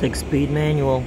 Six speed manual.